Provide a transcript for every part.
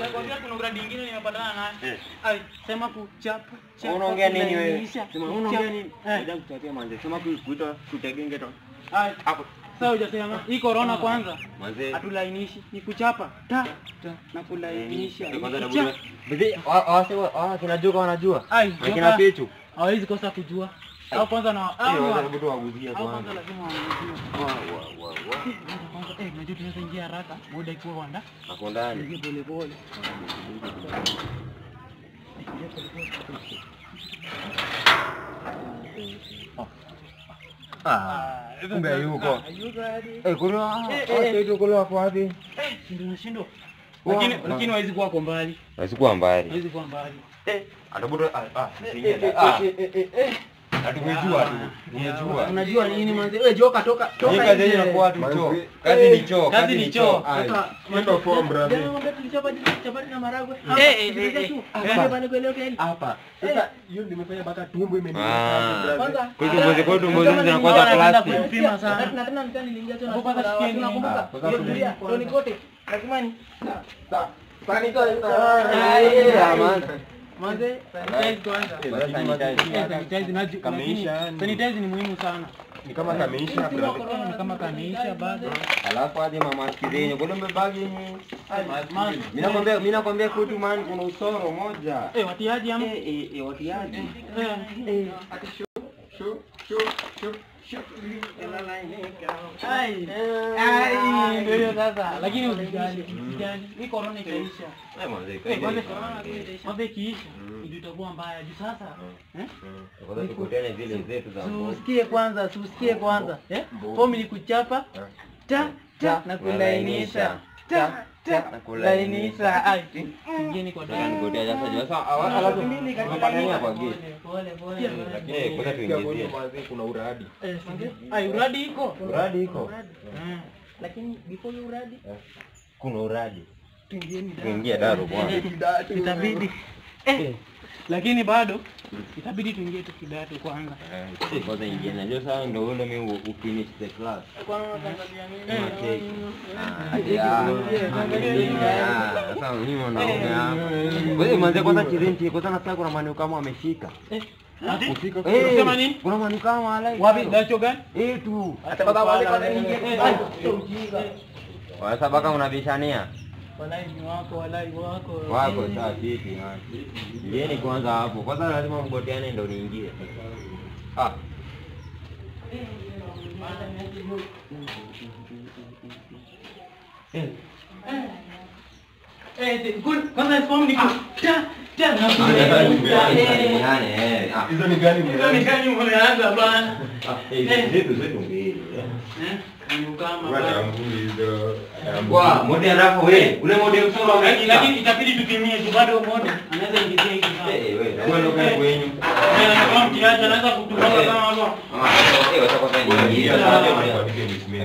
Nakwambia kuna uradi ingine nimepatana naye. Ai, sema kuchapa. chapa, Unaongea nini wewe? kulainisha, Sema unaongea kuchapa. nini? Ndio kuchapia manze. Sema kuita tutegenge to. Ai, Hapo. sasa hujasema hii corona kwanza. Manze. Hatulainishi, ni kuchapa. Ta, ta na kulainisha. Wanajua. Ai, Na kina. Pichu. Hawezi kosa kujua. Au kwanza na Eh, au kwanza lazima waguzie Wa wa wa wa. Kwanza eh, unajua tunaweza ingia haraka. Muda ikiwa wanda. ako ndani. Ingia pole pole. Ah, kumbe yuko. Eh, Eh, eh. ah, kule wako wapi? Eh, ndio nashindwa. Lakini lakini hawezi kuwa kwa mbali. Mbali. Hawezi kuwa mbali. Eh, atabudu ah ah, Ah, tu. Tumejua. Unajua nini manzi? Wewe joka toka Hii kazi yenyewe inakuwa tu choo. Kazi ni choo, Kazi ni choo. Mwendo Sasa Ndio form, brother. Jana ngombe tulichapa chapati na maragwe. Eh, Eh eh, eh. eh. Kwa. Hapa. Sasa hiyo nimefanya mpaka tumbo imeniuma. Ah. Kwanza kwa kwetu mbuzi Kama zinakuwa za napenda plastic. kumpima sana. Na tena mtani niliingia tena Hapo kwanza na sikia nini? tunakumbuka. Ah, kwanza Hiyo kuna- kulia, Tony Kote. Lazima ni Sa- sanitize. Ah, yeah, man. Sanitize kwanza. Sanitize. Eh, sanitize ni muhimu sana. Ni kama kameisha. Ni kama kameisha bado. Alafu aje mama skizenye kule mbebagi yenye. Mimi nakwambia mimi nakwambia kutu man kuna usoro moja. eh watiaji ama? Eh eh eh watiaji. Eh. Shu, shu, shu, shu. Ndio. Lakini usijali, usijali. Hii corona kwanza ikiisha, mbaya juu sasa. Eh? Kwanza kwanza? Fomu ni kuchapa ta ta na kulainisha. Ta Eh, kuna uradi. Eh, singe- ai uradi iko. Uradi iko. Eh, Lakini before uradi? Kuna uradi. Tuingie daro bwana Itabidi. Eh, lakini bado itabidi tuingie tu kidato kwanza. Eh, kwanza ingia na ndio sasa ndio ule mimi u- finish the class. Kwanza Sasa mimi naongea. Wewe mwanzo kwanza chizenti kwanza nasikia kuna maneno kama eh? Kufika Eh, Unasema nini? Kuna maneno kama alai. Wapi dacho gani? Eh tu. Hata baba wale kwanza ingia. Sasa baka unabishania. Walai ni wako, walai wako. Wako saa sisi. Ingieni kwanza hapo. Kwanza lazima mgoteane ndio niingie. Ah. Eh, de- good. Kwanza form ni ku- ta ta na Hizo Hizo ni gani Hizo ni gani mmeanza bana? zetu zetu mbili. Eh, ni kama bana. Kwa mode alafu wewe, ule mode msoro Lakini lakini itabidi tutimie tu bado moja. Anaweza ingizia hiki sawa. Eh, wewe, wewe ndio kwa wenyu na kama mtiaje anaweza kututoka kama hapo. Mama, eh, watakuwa kwa nyingi.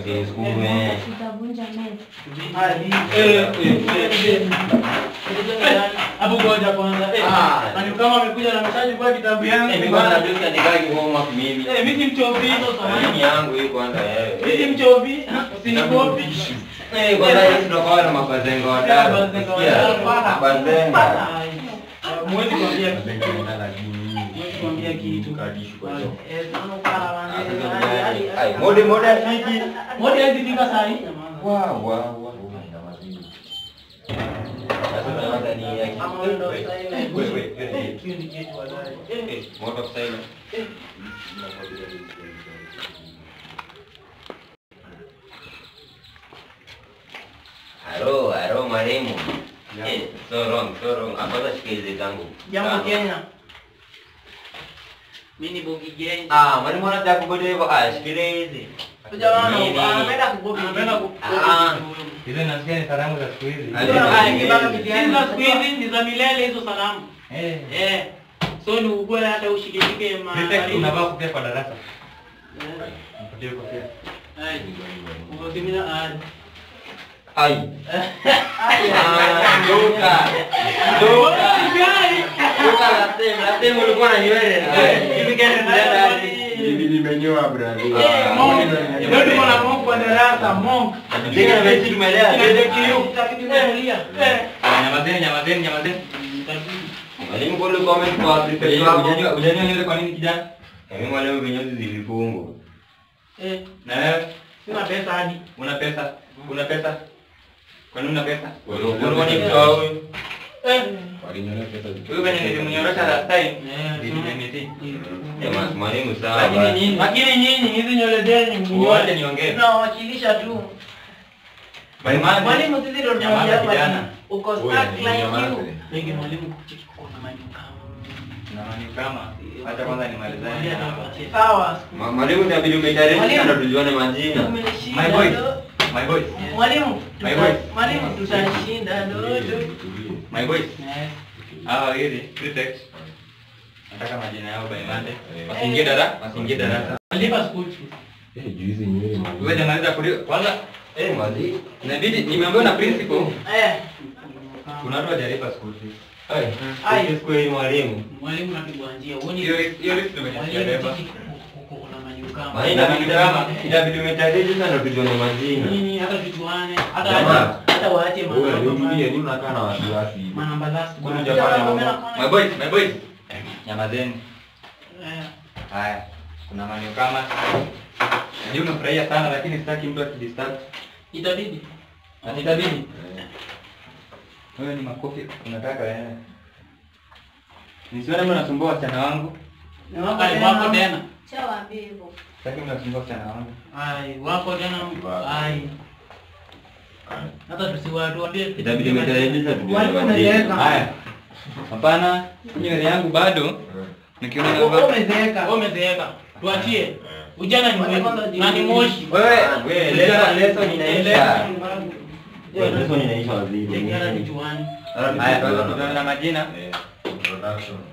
Eh, sukume. tutavunja meza. hadi eh, eh. Hapo ngoja kwanza. Eh, na kama amekuja na mtaji kwa kitabu yangu. Eh, mimi bwana ndio andikaji homework mimi. Eh, mimi mchovi. Mimi yangu hii kwanza Mimi eh. mchovi. Usinikopi. Eh, kwanza hizi ndio kwa wale mabazenga watatu. Mabazenga Sikia? watatu. Bazenga. Mwezi kuambia Mwezi kuambia kitu. Eh, sana ukala wange. Ai, mode mode hiki. Moja hizi fika saa hii. Wa wa wa. Sasa naanza baadaye. Eh. Eh, so wrong, so wrong. Apata sikilize zangu. Jambo Kenya. Mimi ni Bogi Gang. Ah, mwalimu anataka kuboja hivyo. Ah, sikilize. Jamaa Nini? anapenda kubogi. Anapenda kubogi. Ah. Hizo nasikia ni salamu za siku hizi. Hizi za siku hizi ni za milele hizo salamu. Eh. Eh. So ni ubora hata ushikilike ma. Prefect unavaa kofia kwa darasa. Eh. Mpatie kofia. Ai. Umetimia ah. Ai. Ah, duka. Duka. Duka la sema, la ulikuwa na nywele. Hivi gani? Hivi nimenyoa brother. Eh, mbona mbona kwa darasa monk. Ndege na mechi tumelea. Tumelia. Eh. Ah, Nyamazeni, nyamazeni, nyamazeni. Mwalimu kule comment kwa prefect Eh, wako. hujaniwa- hujaniwa nywele kwa nini kijana? Mimi mwalimu vinyozi zilifungwa. Eh. Na wewe Sina pesa hadi. una pesa? Una pesa? Kwa nini una pesa? Wewe Ulikuwa ni mtu wa huyu. Eh. Huyu venye nilimnyorosha last time. Eh, Nilimeti. Jamaa mwalimu sawa. Lakini basi. nyinyi Lakini nyinyi hizi nywele zenu Wote mnyote niongee. tunawakilisha tu. Baimani. Mwalimu sisi ndio Nyamaza tunaongea hapa. kijana. Uko Wewe, stuck like nyamaza. you. Lakini mwalimu kucheki kuna maji kama. Na mani kama. Acha kwanza nimalizane. na hawa. Sawa. Ma- Mwalimu itabidi umetayarisha Mwalimu. ndio tujuane majina. Tumeshinda. My boys. My boy. Mwalimu, My boy. mwalimu tutashinda ndoto. My boy. Ah, hili pretext. Nataka majina yao by Monday. Wasiingie darasa, wasiingie darasa. Lipa school fees. Wewe jamaliza kulia kwanza. Eh, mwalimu. Inabidi nimeambiwa na principal Eh. kuna watu hawajalipa school fees. Ai, Ai. mwalimu. Mwalimu napigwa njia. Uone Hiyo hiyo list Inabidi itabidi kama- itabidi umetayarisha ndio tujuane majina. Hata tujuane. Hata Jamaa. hata waache unakaa na wasiwasi. Manamba last. Kuna bwana. Japan Jamaa, mambo. mimi My boys, my boys. Nyamazeni. Eh. Haya. Kuna maneno kama Najua umefurahia sana lakini sitaki mtu akidisturb. Itabidi. Na itabidi. Wewe ni makofi unataka eh. Nisione mtu anasumbua wasichana wangu. Wako tena. Chawaambie hivyo. Wangu. Ai, wako tena. Ai. Hata tusiwatuambie. Itabidi. Haya. Hapana, nywele yangu bado nikiona Wewe umezeeka. Wewe umezeeka. Tuachie. Ujana ni mwezi. Na ni moshi. Wewe, Wewe, leta leta lesson inaisha. Yeah. Lesson inaisha waziri. Tekera ni chuani. Haya, tuanze na majina.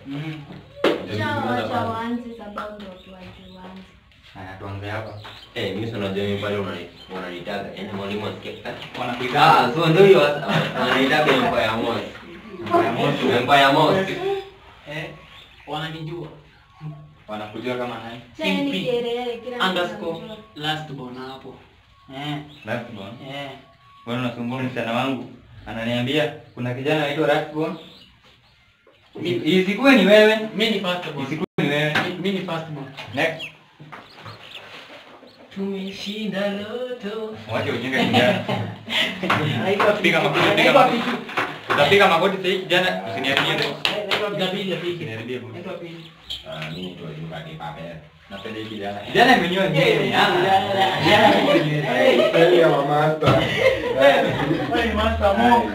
Mhm. Haya, tuanze hapa. Eh, mimi sio najua mimi pale wananitaga. Yaani mwalimu asikia. Wanakuita Ah, so ndio hiyo sasa. Wananitaka Empire Mosque. Empire Mosque. Empire Mosque. Eh. Wananijua. wanakujua kama nani? Simpi. mtu Underscore last born hapo. Eh. Rustborn. Eh. Bwana unasumbua msichana wangu. Ananiambia kuna kijana anaitwa Last I- Isikuwe ni wewe. Mimi ni. Isikuwe ni wewe. Mimi ni. Next. Tumeshinda loto. Wacha ujinga kijana. Naitwa Piga magoti, piga Naitwa magoti. Pichu. Utapiga magoti sasa kijana usiniharibie. Eh, naitwa. Napenda hii nywele. Ah. Ya. Wewe ni master mo.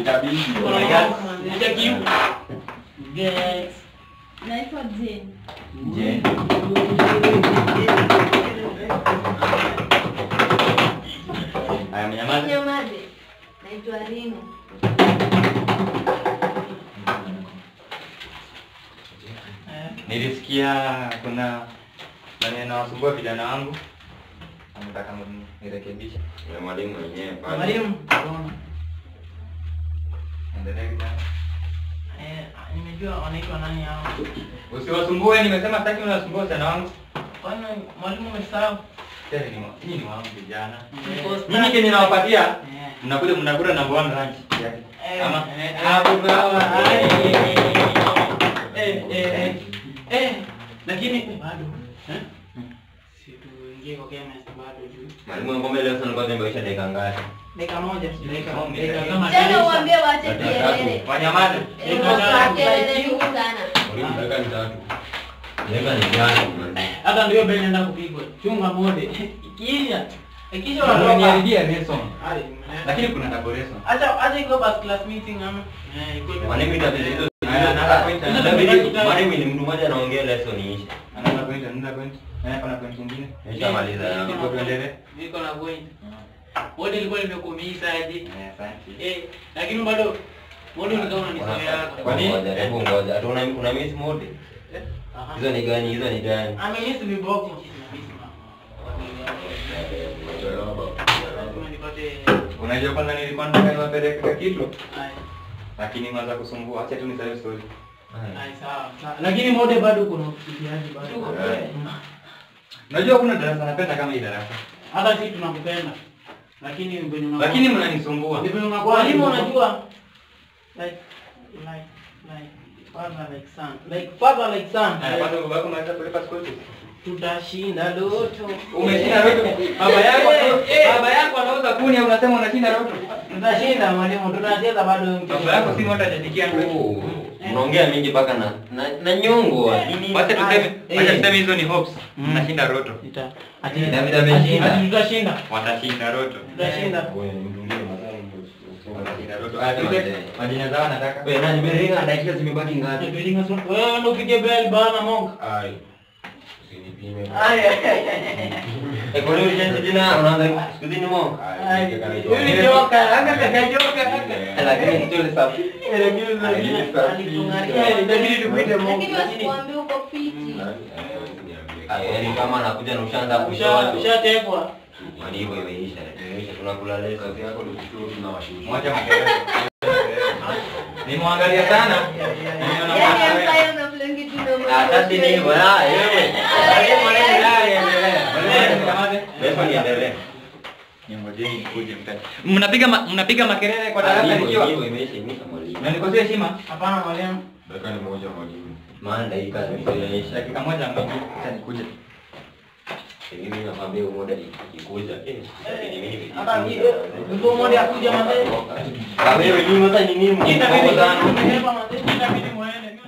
Itabidi. Check you. Naitwa Jane. Haya. Nyamade. Naitwa Rino. Nilisikia kuna maneno wasumbua vijana wangu. Nataka nirekebishe. Mwalimu mwenyewe pale. Mwalimu. Endelea kijana. Nimejua wanaitwa nani hao. Usiwasumbue, nimesema sitaki unasumbua sana wangu. Kwani mwalimu umesahau? Tena ni wa- nyinyi ni wangu vijana. Mimi kenye nawapatia, Eh. mnakuja mnakula number one lunch yake. Eh, Ama eh, hapo gawa. Eh, eh, eh. Eh, lakini bado. Eh? Si tuingie kwa chemist bado juu. Mwalimu ngombe leo sana kwanza imeisha dakika ngapi? Dakika moja, dakika dakika dakika. kama Tena uambie waache kelele. Wanyamaze. Eh, Unatoa kelele sana. Mwalimu dakika tatu. Dakika ni jana. Hata ndio beli naenda kupigwa. Chunga mode. Ikisha. Ikisha Unaniharibia lesson. Lakini kuna double lesson. acha acha iko bas class meeting ama. Eh, iko. Mwalimu itabidi. Itabidi mwalimu ni mtu mmoja anaongea lesson iishe. Anaenda kwenda, anaenda point. Eh, kuna point nyingine. Nishamaliza Niko tuendelee. Niko na point. Mode ilikuwa nimekuumiza aje. Eh, asante. Eh, lakini bado mode ni kama unanisomea. Kwa nini? Hebu ngoja. Hata una una miss mode. Aha. Hizo ni gani? Hizo ni gani? Amemiss viboko. Lazima nipate Unajua kwanza nilikuwa nataka niwapeleke kitu lakini mwanza kusumbua. Acha tu nisahau story. Lakini mode bado kuna ufikiaji bado. Eh. Unajua kuna darasa napenda kama hii darasa. Hata sisi tunakupenda. Lakini mbona unakuwa- Lakini mnanisumbua. Ni venye unakuwa mwalimu unajua like like like father like son. Like father like son. Na bado baba yako anaweza kulipa school fees. Tutashinda loto. Umeshinda loto. Baba yako baba yako anauza kuni au unasema unashinda loto. Tutashinda mwalimu, tunacheza bado. Baba yako si mtu atajikia ndoto. Unaongea mingi mpaka na na, na nyongo. Wacha tuseme, Eh. wacha tuseme hizo ni hopes. Mm. Mnashinda roto. Ita- ati- David ameshinda. ati tutashinda. Watashinda roto. Tutashinda. Watashinda roto. Ah, tupe majina zao nataka. Wewe nani ndio. dakika zimebaki ngapi? Wewe ndio upige bell bana monga. Ai. Kwa nini ulianza jina unaanza siku hizi mo? Ay, joka, anga kaka joka anga. Lakini kitu ile safi. Inabidi tukuite Mungu. Lakini wasikuambie uko fiti. Ah, yaani kama anakuja na ushaanza Usha- Ushatekwa. Mwani hivyo imeisha. Imeisha tunakula leo. Kazi yako ni kushukuru tunawashukuru. Moja makelele. Nimwangalia sana. Nimeona mwana wewe. sasa ni hivyo. Ah. Mnapiga mnapiga makelele kwa Ah, darasa hiyo. nikiwa. hivyo imeisha imeisha. Na nikosea heshima. Hapana mwalimu. Dakika ni moja mwalimu. Maana dakika zimeisha. Dakika moja mwalimu. Acha nikuje. Mimi nakwambia umoja ikikuja. Eh, itabidi mimi. ndio ni- eh, mmoja akuja mwalimu. Na wewe ni mata ni nini? Itabidi mwende.